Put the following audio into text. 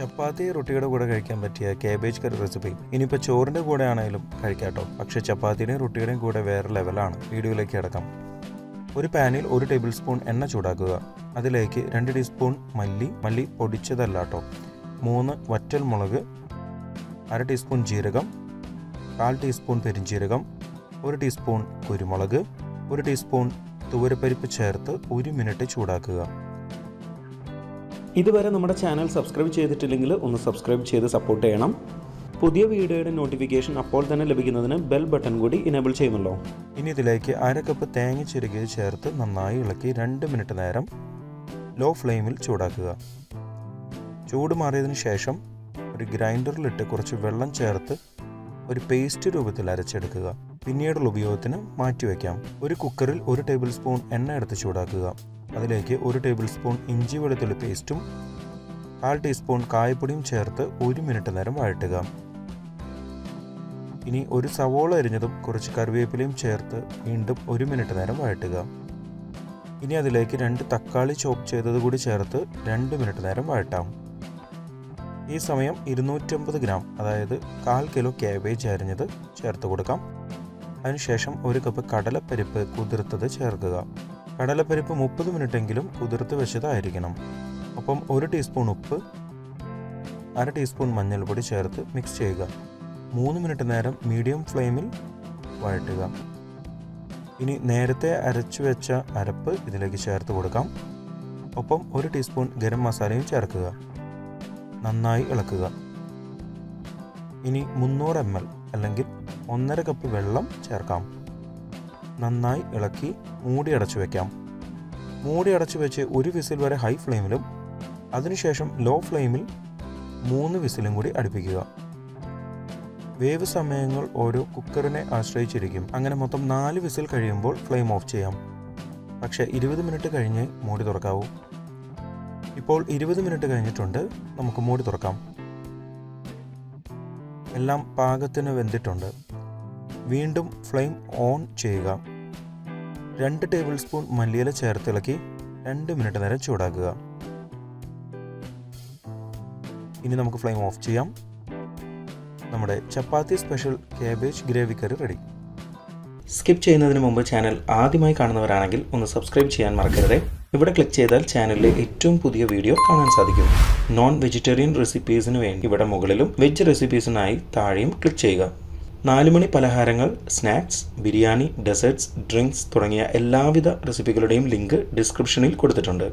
ചപ്പാത്തി റൊട്ടിയുടെ കൂടെ കഴിക്കാൻ പറ്റിയ കാബേജ് കറി റെസിപ്പി ഇനിയിപ്പോൾ ചോറിന്റെ കൂടെ ആണെങ്കിലും കഴിക്കാട്ടോ പക്ഷേ ചപ്പാത്തിയുടെയും റൊട്ടിയുടെയും കൂടെ വേറെ ലെവലാണ് വീഡിയോയിലേക്ക് അടക്കാം ഒരു പാനിൽ ഒരു ടേബിൾ സ്പൂൺ എണ്ണ ചൂടാക്കുക. അതിലേക്ക് രണ്ട് ടീസ്പൂൺ മല്ലി. മല്ലി പൊടിച്ചതല്ല കേട്ടോ മൂന്ന് വറ്റൽ മുളക് അര ടീസ്പൂൺ ജീരകം. കാൽ ടീസ്പൂൺ പെരിഞ്ജീരകം. ഒരു ടീസ്പൂൺ കുരുമുളക്. ഒരു ടീസ്പൂൺ തുവരപ്പരിപ്പ് ചേർത്ത് ഒരു മിനിറ്റ് ചൂടാക്കുക. ഇതുവരെ നമ്മുടെ ചാനൽ സബ്സ്ക്രൈബ് ചെയ്തിട്ടില്ലെങ്കിൽ ഒന്ന് സബ്സ്ക്രൈബ് ചെയ്ത് സപ്പോർട്ട് ചെയ്യണം. പുതിയ വീഡിയോയുടെ നോട്ടിഫിക്കേഷൻ അപ്പോൾ തന്നെ ലഭിക്കുന്നതിന് ബെൽ ബട്ടൺ കൂടി ഇനേബിൾ ചെയ്യുമല്ലോ. ഇനി ഇതിലേക്ക് അര കപ്പ് തേങ്ങ ചിരുകിയത് ചേർത്ത് നന്നായി ഇളക്കി രണ്ട് മിനിറ്റ് നേരം ലോ ഫ്ലെയിമിൽ ചൂടാക്കുക. ചൂട് മാറിയതിന് ശേഷം ഒരു ഗ്രൈൻഡറിലിട്ട് കുറച്ച് വെള്ളം ചേർത്ത് ഒരു പേസ്റ്റ് രൂപത്തിൽ അരച്ചെടുക്കുക. പിന്നീടുള്ള ഉപയോഗത്തിന് മാറ്റിവെക്കാം. ഒരു കുക്കറിൽ ഒരു ടേബിൾ സ്പൂൺ എണ്ണ എടുത്ത് ചൂടാക്കുക. അതിലേക്ക് ഒരു ടേബിൾ സ്പൂൺ ഇഞ്ചി വെളുത്തുള്ളി പേസ്റ്റും കാൽ ടീസ്പൂൺ കായപ്പൊടിയും ചേർത്ത് ഒരു മിനിറ്റ് നേരം വഴട്ടുക ഇനി ഒരു സവോള അരിഞ്ഞതും കുറച്ച് കറിവേപ്പിലയും ചേർത്ത് വീണ്ടും ഒരു മിനിറ്റ് നേരം വഴട്ടുക ഇനി അതിലേക്ക് രണ്ട് തക്കാളി ചോപ്പ് ചെയ്തത് കൂടി ചേർത്ത് രണ്ട് മിനിറ്റ് നേരം വഴട്ടാം ഈ സമയം ഇരുന്നൂറ്റമ്പത് ഗ്രാം അതായത് കാൽ കിലോ കാബേജ് അരിഞ്ഞത് ചേർത്ത് കൊടുക്കാം. അതിനുശേഷം ഒരു കപ്പ് കടലപ്പരിപ്പ് കുതിർത്തത് ചേർക്കുക. കടലപ്പരിപ്പ് മുപ്പത് മിനിറ്റെങ്കിലും കുതിർത്ത് വെച്ചതായിരിക്കണം. ഒപ്പം ഒരു ടീസ്പൂൺ ഉപ്പ് അര ടീസ്പൂൺ മഞ്ഞൾപ്പൊടി ചേർത്ത് മിക്സ് ചെയ്യുക. മൂന്ന് മിനിറ്റ് നേരം മീഡിയം ഫ്ലെയിമിൽ വഴറ്റുക. ഇനി നേരത്തെ അരച്ചു വെച്ച അരപ്പ് ഇതിലേക്ക് ചേർത്ത് കൊടുക്കാം. ഒപ്പം ഒരു ടീസ്പൂൺ ഗരം മസാലയും ചേർക്കുക. നന്നായി ഇളക്കുക. ഇനി മുന്നൂറ് എം എൽ അല്ലെങ്കിൽ ഒന്നര കപ്പ് വെള്ളം ചേർക്കാം. നന്നായി ഇളക്കി മൂടി അടച്ചു വെക്കാം. മൂടി അടച്ചു വെച്ച് ഒരു വിസിൽ വരെ ഹൈ ഫ്ലെയിമിലും അതിനുശേഷം ലോ ഫ്ലെയിമിൽ മൂന്ന് വിസിലും കൂടി അടുപ്പിക്കുക. വേവ് സമയങ്ങൾ ഓരോ കുക്കറിനെ ആശ്രയിച്ചിരിക്കും. അങ്ങനെ മൊത്തം നാല് വിസിൽ കഴിയുമ്പോൾ ഫ്ലെയിം ഓഫ് ചെയ്യാം. പക്ഷേ ഇരുപത് മിനിറ്റ് കഴിഞ്ഞ് മൂടി തുറക്കാവൂ. ഇപ്പോൾ ഇരുപത് മിനിറ്റ് കഴിഞ്ഞിട്ടുണ്ട്. നമുക്ക് മൂടി തുറക്കാം. എല്ലാം പാകത്തിന് വെന്തിട്ടുണ്ട്. വീണ്ടും ഫ്ലെയിം ഓൺ ചെയ്യുക. രണ്ട് ടേബിൾ സ്പൂൺ മല്ലിയില ചേർത്തിളക്കി രണ്ട് മിനിറ്റ് നേരം ചൂടാക്കുക. ഇനി നമുക്ക് ഫ്ലെയിം ഓഫ് ചെയ്യാം. നമ്മുടെ ചപ്പാത്തി സ്പെഷ്യൽ കാബേജ് ഗ്രേവി കറി റെഡി. സ്കിപ്പ് ചെയ്യുന്നതിന് മുമ്പ് ചാനൽ ആദ്യമായി കാണുന്നവരാണെങ്കിൽ ഒന്ന് സബ്സ്ക്രൈബ് ചെയ്യാൻ മറക്കരുത്. ഇവിടെ ക്ലിക്ക് ചെയ്താൽ ചാനലിലെ ഏറ്റവും പുതിയ വീഡിയോ കാണാൻ സാധിക്കും. നോൺ വെജിറ്റേറിയൻ റെസിപ്പീസിന് വേണ്ടി ഇവിടെ മുകളിലും വെജ് റെസിപ്പീസിനായി താഴെയും ക്ലിക്ക് ചെയ്യുക. നാലുമണി പലഹാരങ്ങൾ സ്നാക്സ് ബിരിയാണി ഡെസേർട്സ് ഡ്രിങ്ക്സ് തുടങ്ങിയ എല്ലാവിധ റെസിപ്പികളുടെയും ലിങ്ക് ഡിസ്ക്രിപ്ഷനിൽ കൊടുത്തിട്ടുണ്ട്.